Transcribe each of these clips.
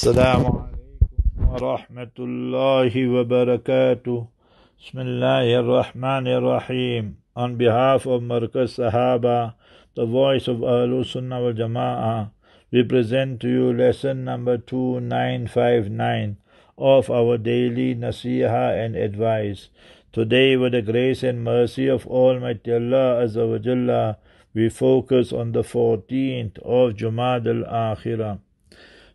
السلام عليكم ورحمة الله وبركاته بسم الله الرحمن الرحيم On behalf of Markaz Sahaba, the voice of Ahlul Sunnah wal Jama'ah, we present to you lesson number 2959 of our daily nasiha and advice. Today, with the grace and mercy of Almighty Allah Azza wa Jalla, we focus on the 14th of Jumad al-Akhirah.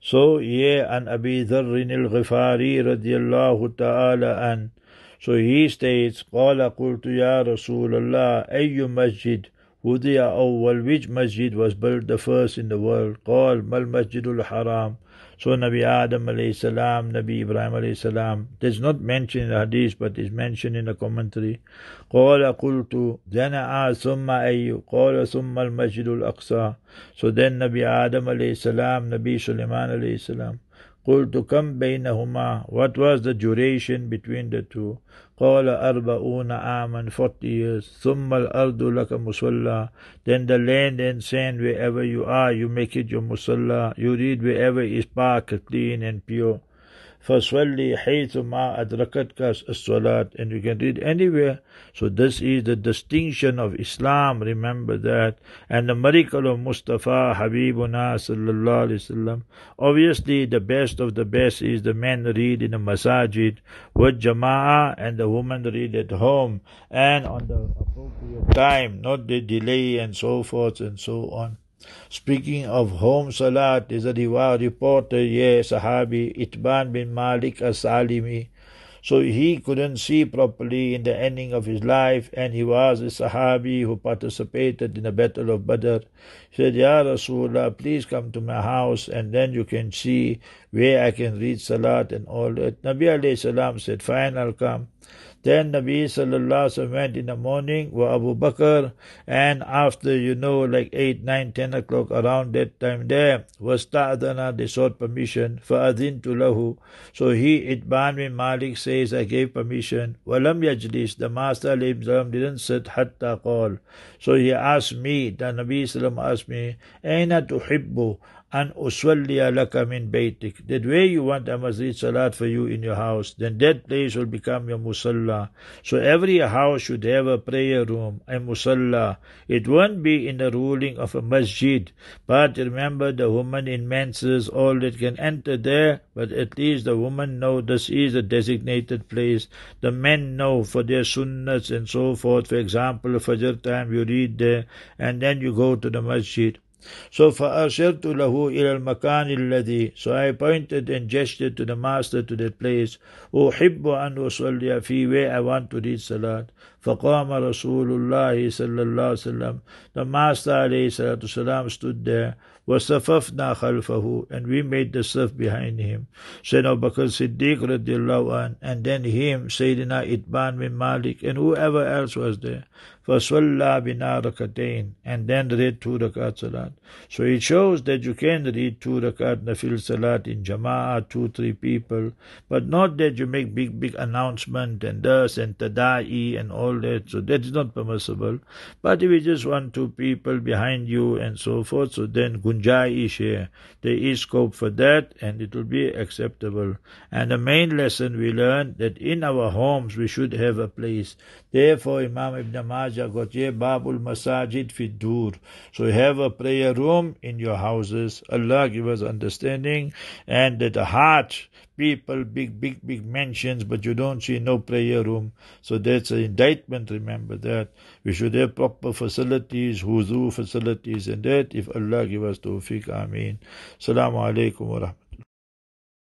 So yeah, and Abi Dharrin al-Ghifari radiallahu ta'ala an. So he states, قال قلت يا رسول الله أي مسجد وضع أول which masjid was built the first in the world قال ما المسجد الحرام so Nabi Adam alayhi salam, Nabi Ibrahim alayhi salam, there's not mentioned in the hadith but is mentioned in the commentary. قال قلت then I asked ثم أي قال ثم المسجد الأقصى so then Nabi Adam alayhi salam, Nabi Sulaiman alayhi salam قلت كم بينهما what was the duration between the two قال أربعون عاما 40 years ثم الأرض لك مصلى then the land and sand wherever you are you make it your musalla you read wherever is park clean and pure فَصَلِّ حَيْثُ مَا أَدْرَكَتْكَ الصَّلَاةِ And you can read anywhere. So this is the distinction of Islam, remember that. And the miracle of Mustafa Habibuna sallallahu alayhi wasallam. Obviously the best of the best is the men read in the masajid with jama'ah and the woman read at home and on the appropriate time, not the delay and so forth and so on. Speaking of home salat, is a riwayah reporter, yeah, Sahabi Itban bin Malik as-Salimi. So he couldn't see properly in the ending of his life, and he was a Sahabi who participated in the Battle of Badr. He said, Ya Rasulullah, please come to my house, and then you can see where I can read Salat and all that. Nabi alayhi salam said, Fine, I'll come. Then Nabi sallallahu alaihi went in the morning with Abu Bakr, and after you know, like 8, 9, 10 o'clock around that time there, was ta'adana, they sought permission, fa'adintu lahu. So he, Itban bin Malik says, I gave permission. Walam yajlis, the Master didn't sit call. So he asked me, the Nabi sallam asked me, Aina tuhibbu? And usalliya laka min baytik. That way you want a masjid salat for you in your house, then that place will become your musalla. So every house should have a prayer room, a musalla. It won't be in the ruling of a masjid, but remember the woman in menses, all that can enter there, but at least the woman know this is a designated place. The men know for their sunnahs and so forth. For example, Fajr time you read there, and then you go to the masjid. So فأشرت له إلى المكان الذي So I pointed and gestured to the master to that place أحب أن أصلي فيه where I want to read salat فقام رسول الله صلى الله عليه وسلم The master عليه الصلاة والسلام stood there وصففنا خلفه and we made the saf behind him. Sayyidina Abu Bakr Siddiq radiallahu an, and then him, Sayyidina Itban bin Malik and whoever else was there. فَصَلَّى بِنَا رَكَتَيْن and then read two rakat salat. So it shows that you can read two rakat nafil salat in jama'ah, two, three people, but not that you make big, big announcement and thus and tada'i and all that. So that is not permissible. But if you just want two people behind you and so forth, so then gunjaish here. There is scope for that and it will be acceptable. And the main lesson we learned that in our homes we should have a place. Therefore Imam Ibn Majah got here Babul Masajid fi Dur. So have a prayer room in your houses. Allah give us understanding and that the heart people, big, big, big mansions, but you don't see no prayer room. So that's an indictment, remember that. We should have proper facilities, wudu facilities, and that if Allah give us tawfiq, ameen. Assalamu alaikum wa.